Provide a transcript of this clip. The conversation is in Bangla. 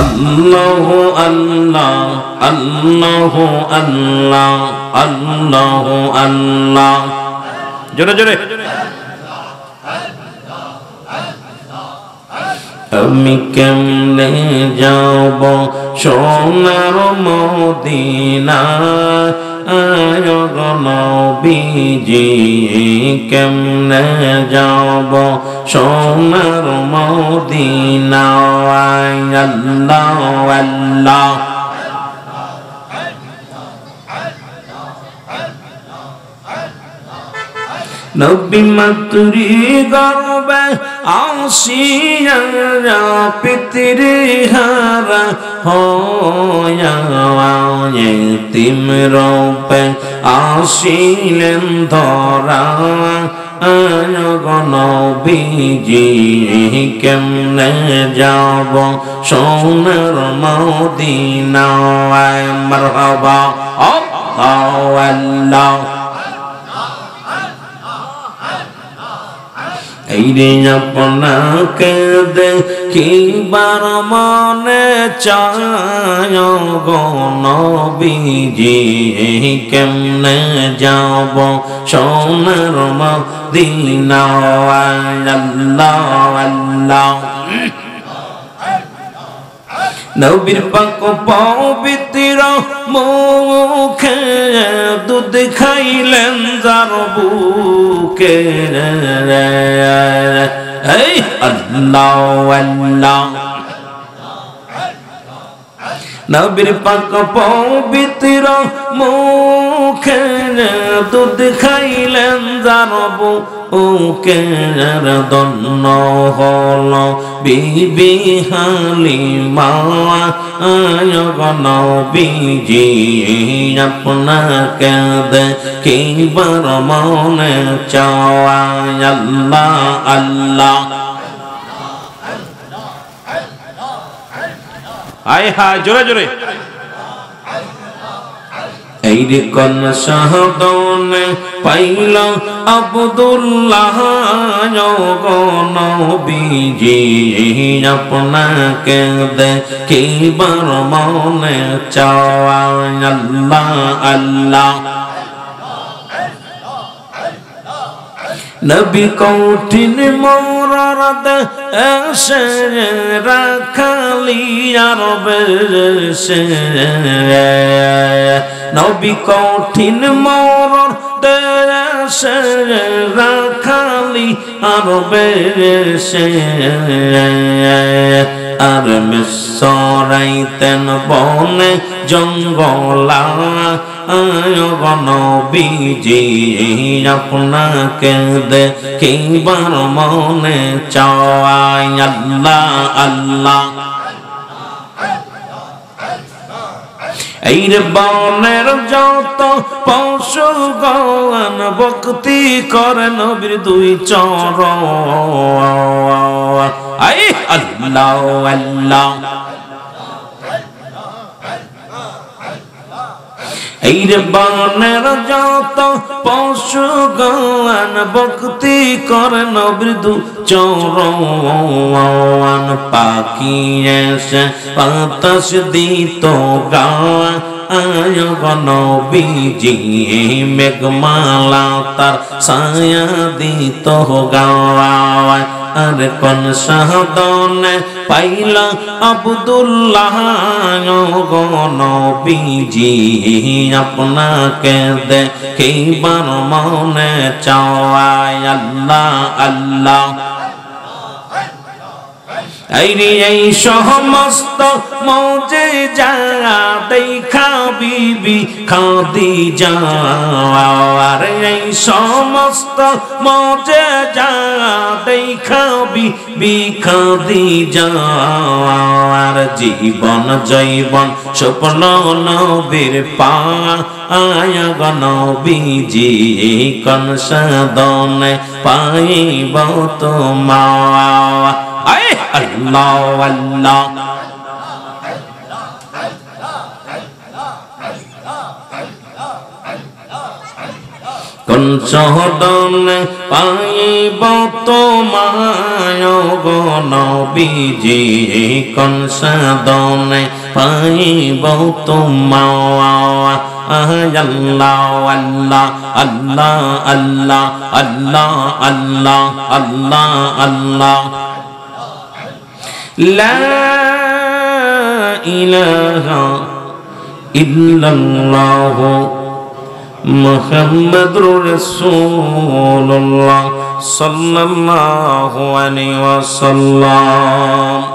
আল্লাহ আল্লাহ আল্লাহ আল্লাহ আল্লাহ আল্লাহ। জোরে জোরে। আমি কেমনে যাব সোনার মদিনা নবীজি, কেমনে যাব? সোনার মদিনা আল্লাহ আল্লাহ। নবী মাতুরি গর্বে আসিয়া পিতৃ হারা হয়া তিম রূপে আসিলেন ধরা নবীজি কেমনে যাব? সোনার মদিনা মারহাবা আল্লাহ। এই রে আপনাকে দেখিবার মনে চায় গো নবীজি কেমনে যাব? সোনার মদিনা নবীর পাক পবিত্র মুখে দুধ খাইলেন যার বুকে এই, আল্লাহ আল্লাহ। নবীর পাক পবিত্র মুখে দুধ খাইলেন যার বুকে দন্ন হল বিবি হালিমা। নবীজি আপনাকে দেখিবার মনে চাওয়া আল্লাহ আল্লাহ আয় হা জোরে জোরে। এই কন শাহদনে পাইল আব্দুল্লাহ নবীজি আপনাকে দেখিবার মনে চাওয়া আল্লাহ আল্লাহ। নবী কৌঠিন মোরারদ এসে রাখালিয়ার বেশে। নবী কৌঠিন মোরর দেশে রাখালি আর বেশে। আর মিশরাইতেন বনে জঙ্গলা নবীজি আপনাকে দেখিবার মনে চাওয়াই আল্লাহ আল্লাহ। এই বনের যত পশু গন ভক্তি করে নবীর দুই চর আল্লাহ আল্লাহ। এই বনের যত পশু গান ভক্তি করে নবৃদু চৌরান পাখি এসে বাতাস দিত গা আয় নবীজি, মেঘমালা তার ছায়া দিত গাওয়া আর কোন সাহদনে পাইল আব্দুল্লাহ? নবীজি, আপনাকে দেখিবার মনে চাওয়ায় আল্লাহ আল্লাহ। এই সমস্ত মৌজে যা দেখা বিবি খাদি যাওয়ার এই সমস্ত মৌজে যা দেখা বিবি খাদি যাওয়ার জীবন জৈবন স্বপ্ন নবীর পা আয় গনবীজি কন সাদনে পাইব তোমা আল্লাহ আল্লাহ। কোন চহদনে পাইব তোমায় গো নবীজি কোন সাদনে পাইব তোমায় আল্লাহ আল্লাহ আল্লাহ আল্লাহ আল্লাহ আল্লাহ আল্লাহ আল্লাহ لا إله إلا الله মুহাম্মাদুর রাসূলুল্লাহ সাল্লাল্লাহু আলাইহি ওয়াসাল্লাম।